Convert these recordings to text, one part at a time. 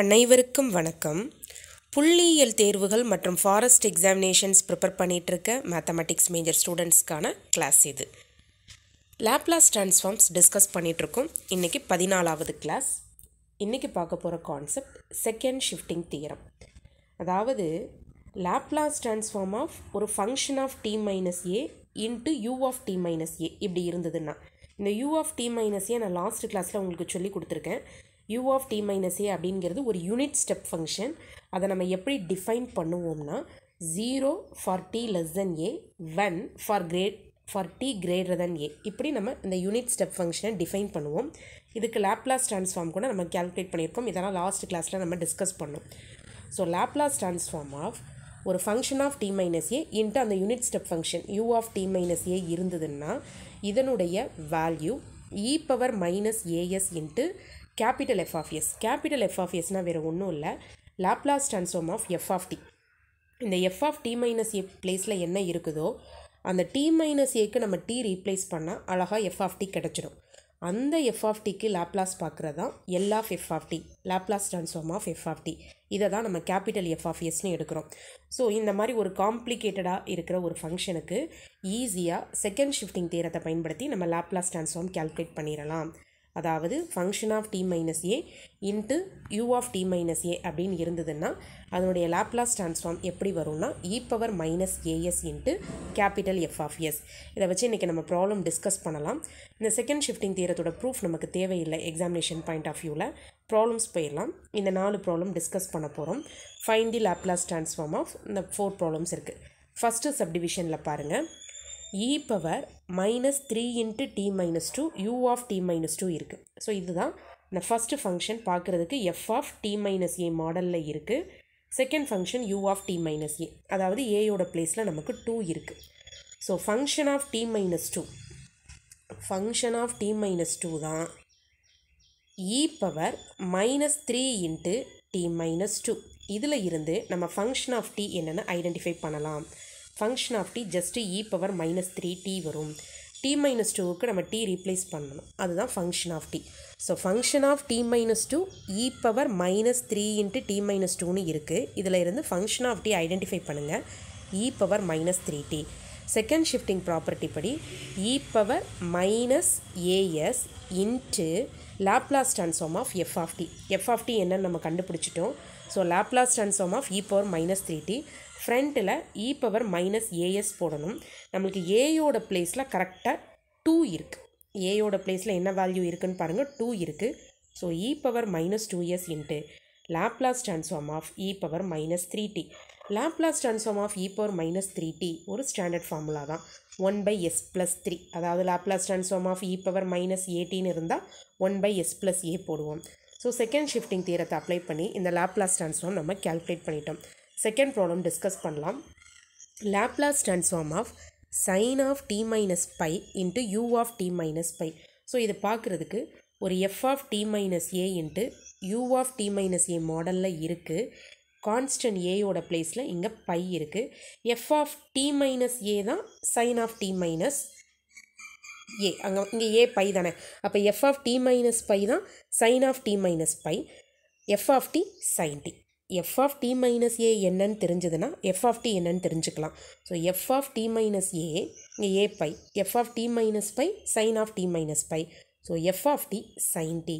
அனைவருக்கும் வணக்கம். புள்ளியியல் தேர்வுகள் மற்றும் ஃபாரஸ்ட் எக்ஸாமினேஷன்ஸ் ப்ரிப்பேர் பண்ணிகிட்ருக்க மேத்தமெட்டிக்ஸ் மேஜர் ஸ்டூடெண்ட்ஸ்க்கான கிளாஸ் இது. லேப்லாஸ் ட்ரான்ஸ்ஃபார்ம்ஸ் டிஸ்கஸ் பண்ணிகிட்ருக்கோம் இன்றைக்கி பதினாலாவது கிளாஸ் இன்றைக்கி பார்க்க போகிற கான்செப்ட் செகண்ட் ஷிஃப்டிங் தியரம் அதாவது லேப்லாஸ் ட்ரான்ஸ்ஃபார்ம் ஆஃப் ஒரு function of t minus a into u of t minus a இப்படி இருந்ததுன்னா இந்த u of t minus a நான் லாஸ்ட் கிளாஸில் உங்களுக்கு சொல்லி கொடுத்துருக்கேன். U of t minus a அப்படிங்கிறது ஒரு யூனிட் ஸ்டெப் ஃபங்க்ஷன் அதை நம்ம எப்படி டிஃபைன் பண்ணுவோம்னா zero for t less than a one for great for t greater than a இப்படி நம்ம இந்த யூனிட் ஸ்டெப் ஃபங்க்ஷனை டிஃபைன் பண்ணுவோம். இதுக்கு லேப்லாஸ் ட்ரான்ஸ்ஃபார்ம் கூட நம்ம கேல்குலேட் பண்ணியிருக்கோம். இதெல்லாம் லாஸ்ட் கிளாஸில் நம்ம டிஸ்கஸ் பண்ணோம். ஸோ லேப்லாஸ் ட்ரான்ஸ்ஃபார்ம் ஆஃப் ஒரு function of t minus a into அந்த unit step function u of t minus a இருந்ததுன்னா இதனுடைய value e power minus a s into capital F of s capital F of எஸ்னால் வேறு ஒன்றும் இல்லை. Laplace transform of f of t இந்த f of t minus a பிளேஸில் என்ன இருக்குதோ அந்த டி மைனஸ் ஏக்கு நம்ம டி ரீப்ளேஸ் பண்ணால் அழகாக எஃப் ஆஃப் டி கிடச்சிடும். அந்த எஃப் ஆஃப் டிக்கு லேப்லாஸ் பார்க்குறது தான் L of f of t Laplace transform of f of t இதை தான் நம்ம கேபிட்டல் எஃப் ஆஃப் எஸ்னு எடுக்கிறோம். ஸோ இந்த மாதிரி ஒரு காம்ப்ளிகேட்டடாக இருக்கிற ஒரு ஃபங்க்ஷனுக்கு ஈஸியாக செகண்ட் ஷிஃப்டிங் தேரத்தை பயன்படுத்தி நம்ம லேப்லாஸ் ட்ரான்ஸ்ஃபார்ம் கேல்குலேட் பண்ணிடலாம். அதாவது function of t minus a into u of t minus a அப்படின்னு இருந்ததுன்னா அதனுடைய லேப்லாஸ் ட்ரான்ஸ்ஃபார்ம் எப்படி வரும்னா e power minus a s into capital F of s இதை வச்சு இன்றைக்கி நம்ம ப்ராப்ளம் டிஸ்கஸ் பண்ணலாம். இந்த செகண்ட் ஷிஃப்டிங் தீரத்தோட ப்ரூஃப் நமக்கு தேவையில்லை எக்ஸாமினேஷன் பாயிண்ட் ஆஃப் வியூவில் ப்ராப்ளம்ஸ் போயிடலாம். இந்த நாலு ப்ராப்ளம் டிஸ்கஸ் பண்ண போகிறோம் find the Laplace transform of இந்த ஃபோர் ப்ராப்ளம்ஸ் இருக்குது ஃபஸ்ட்டு சப்டிவிஷனில் பாருங்கள் e power minus three into t minus two u of t minus two இருக்குது ஸோ இதுதான் இந்த ஃபஸ்ட்டு ஃபங்க்ஷன் பார்க்குறதுக்கு f of t minus a மாடலில் இருக்குது second function u of t minus a அதாவது ஏயோட பிளேஸில் நமக்கு டூ இருக்குது so function of t minus two function of t minus two தான் e power minus three into t minus two இதில் இருந்து நம்ம ஃபங்க்ஷன் ஆஃப் டி என்னென்னு ஐடென்டிஃபை பண்ணலாம். Function of t just e power minus three t வரும். D minus டூவுக்கு நம்ம D replace பண்ணணும். அதுதான் function of t so function of t minus two e power minus three into t minus டூன்னு இருக்குது இதில் இருந்து ஃபங்க்ஷன் ஆஃப் டி ஐடென்டிஃபை பண்ணுங்கள் e power minus three t second shifting property படி e power minus a s into Laplace transform of f of t f of t என்னன்னு நம்ம கண்டுபிடிச்சிட்டோம். So Laplace transform of e power minus three t ஃப்ரண்ட்டில் இ power minus as போடணும். நம்மளுக்கு ஏயோட பிளேஸில் கரெக்டாக two இருக்குது ஏயோட பிளேஸில் என்ன வேல்யூ இருக்குன்னு பாருங்கள் டூ இருக்குது so e power minus two s into Laplace transform of e power minus three t Laplace transform of e power minus three t ஒரு ஸ்டாண்டர்ட் ஃபார்முலா தான். One by s plus three அதாவது Laplace transform of e power minus ஏடின்னு இருந்தால் one by s plus a போடுவோம். So second shifting தீரத்தை apply பண்ணி இந்த Laplace transform நம்ம calculate பண்ணிட்டோம். செகண்ட் ப்ராப்ளம் டிஸ்கஸ் பண்ணலாம். Laplace transform of sine of t minus pi into u of t minus pi so இதை பார்க்குறதுக்கு ஒரு f of t minus a into u of t minus a மாடலில் இருக்குது constant ஏயோட பிளேஸில் இங்கே பை இருக்குது f of t minus a தான் sine of t minus a அங்கே இங்கே ஏ பை தானே. அப்போ f of t minus pi தான் sine of t minus pi f of t sine t f of t minus a என்னன்னு தெரிஞ்சதுன்னா F of D என்னன்னு தெரிஞ்சுக்கலாம். So f of t minus a இங்கே a pi f of t minus pi sine of t minus pi so f of t sine t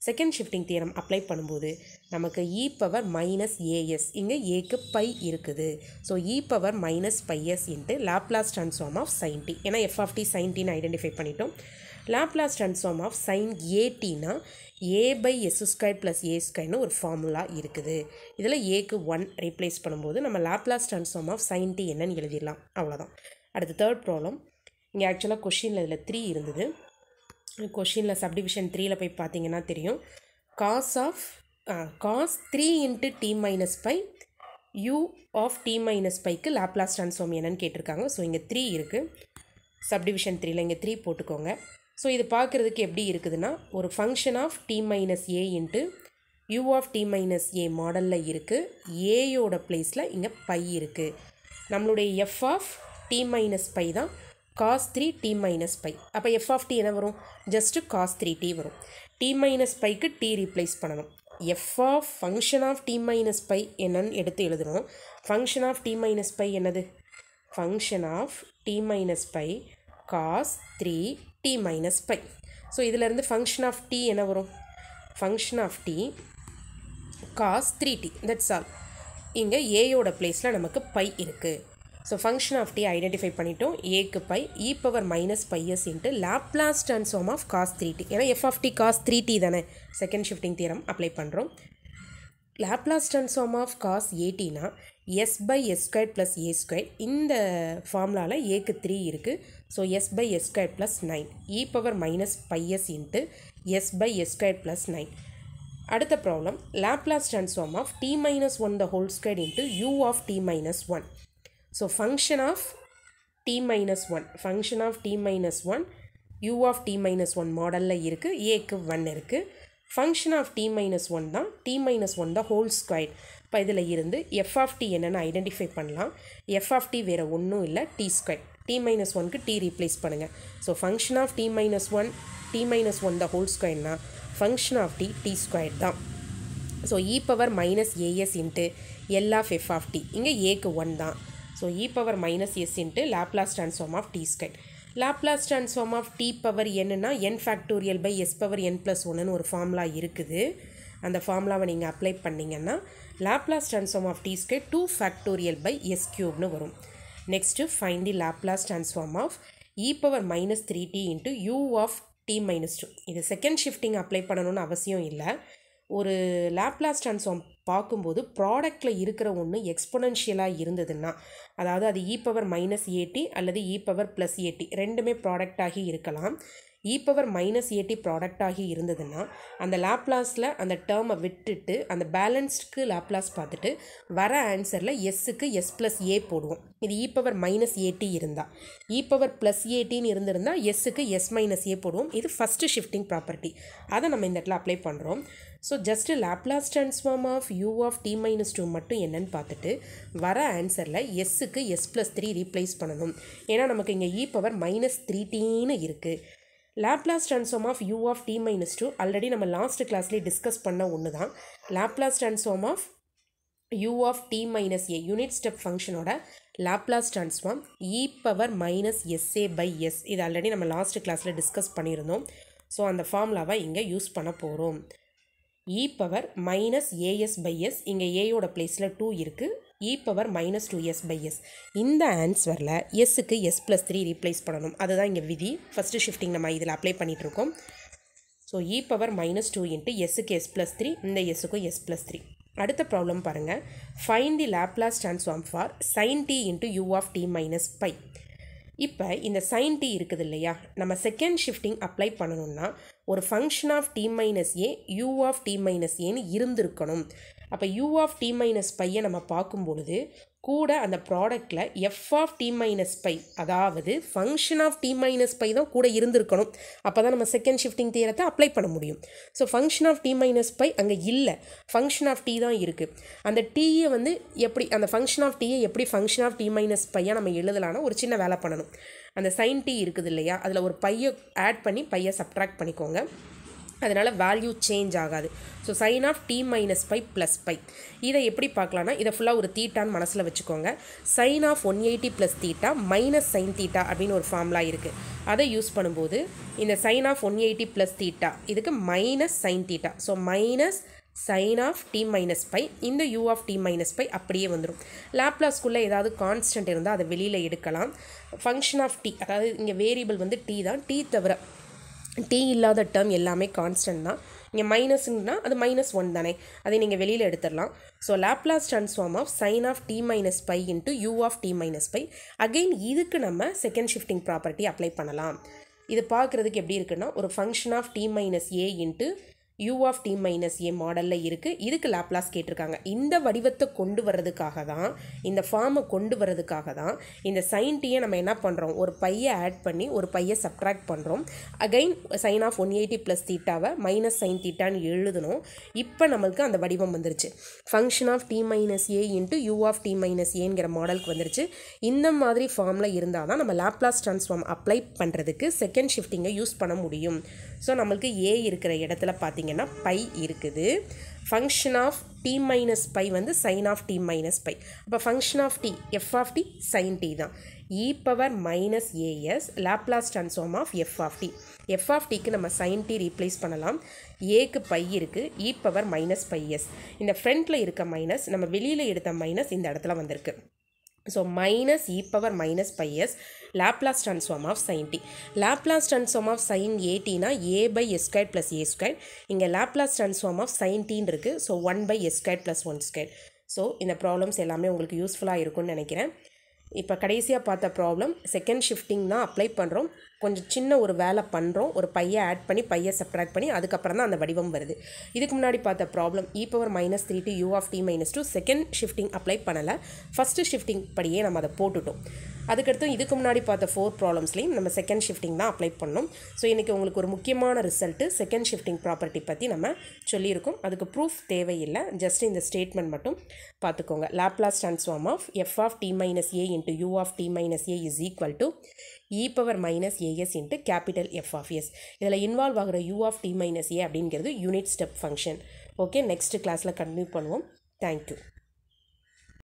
second shifting theorem apply பண்ணும்போது நமக்கு இ power minus as இங்கே ஏக்கு pi இருக்குது. So e power minus pi s into Laplace transform of sine t ஏன்னா F of D sine டின்னு identify பண்ணிட்டோம். Laplace transform of sine ஏடினா a by s square plus a ஸ்கொயர்னு ஒரு formula இருக்குது. இதில் ஏக்கு ஒன் ரீப்ளேஸ் பண்ணும்போது நம்ம Laplace transform of sine t என்னன்னு எழுதிடலாம். அவ்வளோதான் அடுத்து தேர்ட் ப்ராப்ளம் இங்கே ஆக்சுவலாக கொஷினில் இதில் த்ரீ இருந்தது. கொஷினில் சப்டிவிஷன் த்ரீயில் போய் பார்த்தீங்கன்னா தெரியும். Cos of cos three into t minus pi u of t minus bike Laplace transform என்னன்னு கேட்டிருக்காங்க. ஸோ இங்கே த்ரீ இருக்குது சப்டிவிஷன் த்ரீயில் இங்கே த்ரீ போட்டுக்கோங்க. ஸோ இது பார்க்குறதுக்கு எப்படி இருக்குதுன்னா ஒரு function of t minus a into u of t minus a மாடலில் இருக்குது ஏயோட பிளேஸில் இங்கே பை இருக்குது நம்மளுடைய f of t minus pi தான் cos three t minus pi அப்போ எஃப் ஆஃப் டி என்ன வரும்? ஜஸ்ட்டு காஸ் த்ரீ டி வரும். டி மைனஸ் பைக்கு டி ரீப்ளேஸ் பண்ணணும். F of function of t minus pi என்னன்னு எடுத்து எழுதணும். Function of t minus pi என்னது? Function of t minus pi cos three t minus pi so இதிலேருந்து function of D என்ன வரும்? Function of t cos three t that's all இங்கே ஏயோட பிளேஸில் நமக்கு பை இருக்குது so function of t identify பண்ணிட்டோம். ஏக்கு pi e power minus pi s into Laplace transform of cos three t ஏன்னா f of t cos three t தானே. Second shifting theorem apply பண்ணுறோம் Laplace transform of cos ஏடினா s by s square plus a square இந்த ஃபார்முலாவில் ஏக்கு three இருக்குது so s by s square plus nine e power minus pi s into s by s square plus nine அடுத்த problem Laplace transform of t minus one the whole square into u of t minus one so function of t minus one function of t minus one u of t minus one மாடலில் இருக்குது ஏக்கு one இருக்குது function of t minus one தான். D minus one தான் whole square இப்போ இதில் இருந்து f of D என்னென்னு ஐடென்டிஃபை பண்ணலாம். எஃப் ஆஃப் டி வேறு ஒன்றும் இல்லை. டி ஸ்கொயர் டி மைனஸ் ஒன்க்கு டி ரீப்ளேஸ் பண்ணுங்கள் so function of t minus one t minus one the whole ஸ்கொயர்னா function of t t square தான். So e power minus a s into L of f of t இங்கே ஏக்கு one தான். So e power minus s into Laplace transform of t square Laplace transform of t power என்னன்னா n factorial by s power n plus ஒன்றுன்னு ஒரு formula இருக்குது. அந்த ஃபார்முலாவை நீங்கள் அப்ளை பண்ணிங்கன்னா Laplace transform of t square two factorial by s கியூப்னு வரும். Next find the Laplace transform of e power minus three t into u of t minus two இது second shifting apply பண்ணணும்னு அவசியம் இல்லை. ஒரு லாப்லாஸ் ட்ரான்ஸ்ஃபார்ம் பார்க்கும்போது ப்ராடக்டில் இருக்கிற ஒன்று எக்ஸ்பொனன்ஷியலாக இருந்ததுன்னா அதாவது அது இ பவர் மைனஸ் ஏடி அல்லது இ பவர் ப்ளஸ் ஏடி ரெண்டுமே ப்ராடக்டாகி இருக்கலாம். E power minus a t product ஆகி இருந்ததுன்னா அந்த லாப்லாஸில் அந்த டேர்மை விட்டுட்டு அந்த பேலன்ஸ்டுக்கு லாப்லாஸ் பார்த்துட்டு வர ஆன்சரில் எஸ்ஸுக்கு எஸ் ப்ளஸ் ஏ போடுவோம். இது e e power minus a t இருந்தால் இ e பவர் ப்ளஸ் ஏடின்னு இருந்திருந்தால் எஸ்ஸுக்கு எஸ் மைனஸ் ஏ போடுவோம். இது ஃபஸ்ட்டு ஷிஃப்டிங் ப்ராப்பர்ட்டி அதை நம்ம இந்த இடத்துல அப்ளை பண்ணுறோம் so just Laplace transform of u of t minus two மட்டும் என்னன்னு பார்த்துட்டு வர ஆன்சரில் எஸ்ஸுக்கு எஸ் ப்ளஸ் த்ரீ ரீப்ளேஸ் பண்ணணும். ஏன்னா நமக்கு இங்கே e e power minus three டீன்னு இருக்குது Laplace transform of u of t minus two already நம்ம லாஸ்ட் கிளாஸ்லேயே டிஸ்கஸ் பண்ண ஒன்று தான் Laplace transform of u of t minus a unit step ஃபங்க்ஷனோட Laplace transform e power minus s a by s இது already நம்ம last கிளாஸில் discuss பண்ணியிருந்தோம். So அந்த ஃபார்முலாவை இங்கே யூஸ் பண்ண போகிறோம் e power minus a s by s இங்கே ஏயோட பிளேஸில் டூ இருக்குது e power minus two s by s இந்த ஆன்சரில் எஸ்ஸுக்கு எஸ் ப்ளஸ் த்ரீ ரீப்ளேஸ் பண்ணணும். அதுதான் இங்கே விதி. ஃபஸ்ட்டு ஷிஃப்டிங் நம்ம இதில் அப்ளை பண்ணிகிட்ருக்கோம் so e power minus two into எஸ்ஸுக்கு S plus three இந்த எஸ்ஸுக்கும் எஸ் ப்ளஸ் த்ரீ அடுத்த ப்ராப்ளம் பாருங்கள் find the Laplace transform for sine t into u of t minus pi இப்போ இந்த சைன் டி இருக்குது இல்லையா? நம்ம செகண்ட் ஷிஃப்டிங் அப்ளை பண்ணணும்னா ஒரு function of t minus a u of t minus ஏன்னு இருந்திருக்கணும். அப்போ யூ ஆஃப் டி மைனஸ் பையை நம்ம பார்க்கும் பொழுது கூட அந்த ப்ராடக்டில் f of t minus pi அதாவது function of t minus pi தான் கூட இருந்திருக்கணும். அப்போ தான் நம்ம செகண்ட் ஷிஃப்டிங் தேரத்தை அப்ளை பண்ண முடியும். So function of t minus pi அங்கே இல்லை. ஃபங்க்ஷன் ஆஃப் டி தான் இருக்குது அந்த டீயை வந்து எப்படி அந்த ஃபங்க்ஷன் ஆஃப் டீயை எப்படி ஃபங்க்ஷன் ஆஃப் டி மைனஸ் பையை நம்ம எழுதலாம்னா ஒரு சின்ன வேலை பண்ணணும். அந்த சைன் டி இருக்குது இல்லையா? அதில் ஒரு பையை ஆட் பண்ணி பையை சப்ட்ராக்ட் பண்ணிக்கோங்க. அதனால் வேல்யூ சேஞ்ச் ஆகாது. So sine of t minus pi plus pi இதை எப்படி பார்க்கலான்னா இதை ஃபுல்லாக ஒரு தீட்டான்னு மனசில் வச்சுக்கோங்க. Sine of one eighty plus theta minus sine theta அப்படின்னு ஒரு ஃபார்முலா இருக்குது அதை யூஸ் பண்ணும்போது இந்த sine of one eighty plus theta இதுக்கு minus sine theta so minus sine of t minus pi இந்த u of t minus pi அப்படியே வந்துடும் லேப்லாஸ்க்குள்ளே ஏதாவது கான்ஸ்டன்ட் இருந்தால் அதை வெளியில் எடுக்கலாம். ஃபங்க்ஷன் ஆஃப் டி அதாவது இங்கே வேரியபிள் வந்து டி தான். டி தவிர டி இல்லாத டேர்ம் எல்லாமே கான்ஸ்டன்ட் தான். இங்கே மைனஸ்னா அது மைனஸ் ஒன் தானே. அதை நீங்கள் வெளியில் எடுத்துடலாம். So Laplace transform of sine of t minus pi into u of t minus pi again இதுக்கு நம்ம செகண்ட் ஷிஃப்டிங் ப்ராப்பர்ட்டி அப்ளை பண்ணலாம். இது பார்க்குறதுக்கு எப்படி இருக்குன்னா ஒரு function of t minus a into u of t minus a மாடலில் இருக்குது இதுக்கு லாப்லாஸ் கேட்டிருக்காங்க. இந்த வடிவத்தை கொண்டு வர்றதுக்காக தான் இந்த ஃபார்மை கொண்டு வர்றதுக்காக தான் இந்த சைன் டீயை நம்ம என்ன பண்ணுறோம் ஒரு பையை ஆட் பண்ணி ஒரு பையை சப்ட்ராக்ட் பண்ணுறோம் again sine of one eighty plus தீட்டாவை மைனஸ் சைன் தீட்டான்னு எழுதணும். இப்போ நம்மளுக்கு அந்த வடிவம் வந்துருச்சு. Function of t minus a into u of t minus ஏங்கிற மாடலுக்கு வந்துருச்சு. இந்த மாதிரி ஃபார்மில் இருந்தால் தான் நம்ம லாப்லாஸ் ட்ரான்ஸ்ஃபார்ம் அப்ளை பண்ணுறதுக்கு செகண்ட் ஷிஃப்டிங்கை யூஸ் பண்ண முடியும். ஸோ நம்மளுக்கு ஏ இருக்கிற இடத்துல பார்த்தீங்கன்னா பை இருக்குது. Function of t minus pi வந்து sine of t minus pi. அப்போ function of t f of t sine t தான். E power minus a s Laplace transform of f of t f of டிக்கு நம்ம sine t replace பண்ணலாம். ஏக்கு pi இருக்குது e power minus pi s இந்த ஃப்ரண்ட்டில் இருக்க மைனஸ் நம்ம வெளியில் எடுத்த மைனஸ் இந்த இடத்துல வந்திருக்கு. So minus e power minus Laplace transform of sin of Laplace transform of sin of sine ஏடினா a by s squared plus a squared. இங்கே Laplace transform of sin t இருக்குது so one by s squared plus one squared. So இந்த problems எல்லாமே உங்களுக்கு யூஸ்ஃபுல்லாக இருக்கும்னு நினைக்கிறேன் இப்போ கடைசியாக பார்த்த ப்ராப்ளம் செகண்ட் ஷிஃப்டிங் தான் அப்ளை பண்ணுறோம் கொஞ்சம் சின்ன ஒரு வேலை பண்ணுறோம் ஒரு பையை ஆட் பண்ணி பையை செப்பரேட் பண்ணி அதுக்கப்புறம் தான் அந்த வடிவம் வருது. இதுக்கு முன்னாடி பார்த்த problem e power minus three to u of t minus two second shifting apply பண்ணலை. ஃபஸ்ட்டு ஷிஃப்டிங் படியே நம்ம அதை போட்டுட்டோம். அதுக்கடுத்து இதுக்கு முன்னாடி பார்த்த ஃபோர் ப்ராப்ளம்ஸ்லையும் நம்ம செகண்ட் ஷிஃப்டிங் தான் அப்ளை பண்ணோம். ஸோ இன்றைக்கி உங்களுக்கு ஒரு முக்கியமான ரிசல்ட்டு செகண்ட் ஷிஃப்டிங் ப்ராப்பர்ட்டி பற்றி நம்ம சொல்லியிருக்கோம். அதுக்கு ப்ரூஃப் தேவையில்லை. ஜஸ்ட் இந்த ஸ்டேட்மெண்ட் மட்டும் பார்த்துக்கோங்க. Laplace transform of f of t minus a into u of t minus a is equal to e power minus a s into capital f of s இதில் involve ஆகிற u of t minus a அப்படிங்கிறது unit step function okay next கிளாஸில் continue பண்ணுவோம். Thank you